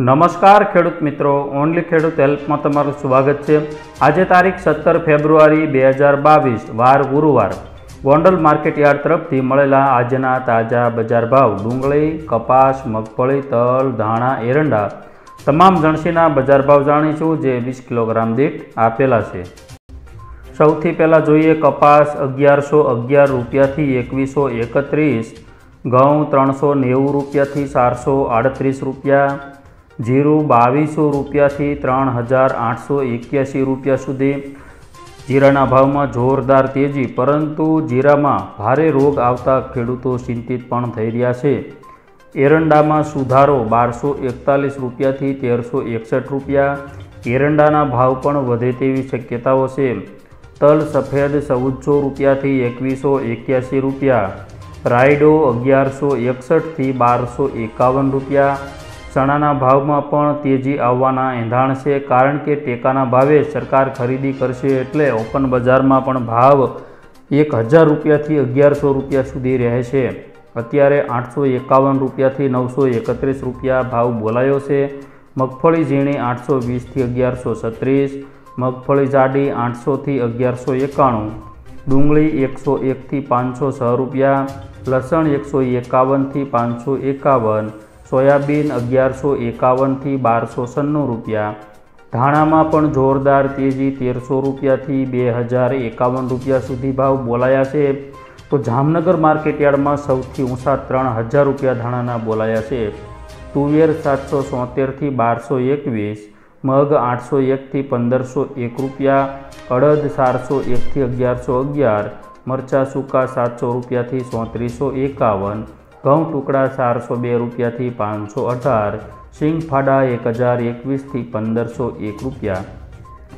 નમસ્કાર ખેડૂત મિત્રો, ઓનલી ખેડૂત હેલ્પમાં તમારું સ્વાગત છે. આજે તારીખ સત્તર ફેબ્રુઆરી બે હજાર બાવીસ, વાર ગુરુવાર. ગોંડલ માર્કેટ યાર્ડ તરફથી મળેલા આજના તાજા બજાર ભાવ, ડુંગળી, કપાસ, મગફળી, તલ, ધાણા, એરંડા, તમામ જણસીના બજાર ભાવ જાણીશું જે વીસ કિલોગ્રામ દીઠ આપેલા છે. સૌથી પહેલાં જોઈએ કપાસ અગિયારસો અગિયાર રૂપિયાથી એકવીસો એકત્રીસ, ઘઉં ત્રણસો નેવું રૂપિયાથી ચારસો આડત્રીસ રૂપિયા જીરું બાવીસો રૂપિયાથી ત્રણ હજાર આઠસો એક્યાસી રૂપિયા સુધી. જીરાના ભાવમાં જોરદાર તેજી, પરંતુ જીરામાં ભારે રોગ આવતા ખેડૂતો ચિંતિત પણ થઈ રહ્યા છે. એરંડામાં સુધારો બારસો એકતાલીસ રૂપિયાથી તેરસો એકસઠ રૂપિયા. એરંડાના ભાવ પણ વધે તેવી શક્યતાઓ છે. તલ સફેદ ચૌદસો રૂપિયાથી એકવીસો એક્યાસી રૂપિયા. રાયડો અગિયારસો એકસઠથી બારસો એકાવન રૂપિયા. ચણાના ભાવમાં પણ તેજી આવવાના એંધાણ છે કારણ કે ટેકાના ભાવે સરકાર ખરીદી કરશે એટલે ઓપન બજારમાં પણ ભાવ એક હજાર રૂપિયાથી અગિયારસો રૂપિયા સુધી રહે છે. અત્યારે આઠસો એકાવન રૂપિયાથી નવસો એકત્રીસ રૂપિયા ભાવ બોલાયો છે. મગફળી ઝીણી આઠસો વીસથી અગિયારસો છત્રીસ, મગફળી જાડી આઠસોથી અગિયારસો એકાણું, ડુંગળી એકસો એકથી પાંચસો છ રૂપિયા, લસણ એકસો એકાવનથી પાંચસો એકાવન સોયાબીન અગિયારસો એકાવનથી બારસો સન્નું રૂપિયા. ધાણામાં પણ જોરદાર તેજી તેરસો રૂપિયાથી બે હજાર એકાવન રૂપિયા સુધી ભાવ બોલાયા છે. તો જામનગર માર્કેટયાર્ડમાં સૌથી ઊંચા ત્રણ હજાર રૂપિયા ધાણાના બોલાયા છે. તુવેર સાતસો સોતેરથી બારસો એકવીસ, મગ આઠસો એકથી પંદરસો એક રૂપિયા, અડદ ચારસો એકથી અગિયારસો અગિયાર, મરચાં સૂકા સાતસો રૂપિયાથી સોત્રીસો એકાવન ઘઉં ટુકડા ચારસો બે રૂપિયાથી પાંચસો અઢાર સિંગફાડા એક હજાર એકવીસથી પંદરસો એક રૂપિયા.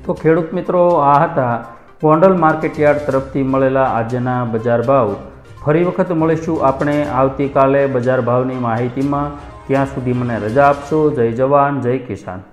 તો ખેડૂત મિત્રો, આ હતા ગોંડલ માર્કેટ યાર્ડ તરફથી મળેલા આજના બજાર ભાવ. ફરી વખત મળીશું આપણે આવતીકાલે બજાર ભાવની માહિતીમાં. ત્યાં સુધી મને રજા આપશો. જય જવાન, જય કિસાન.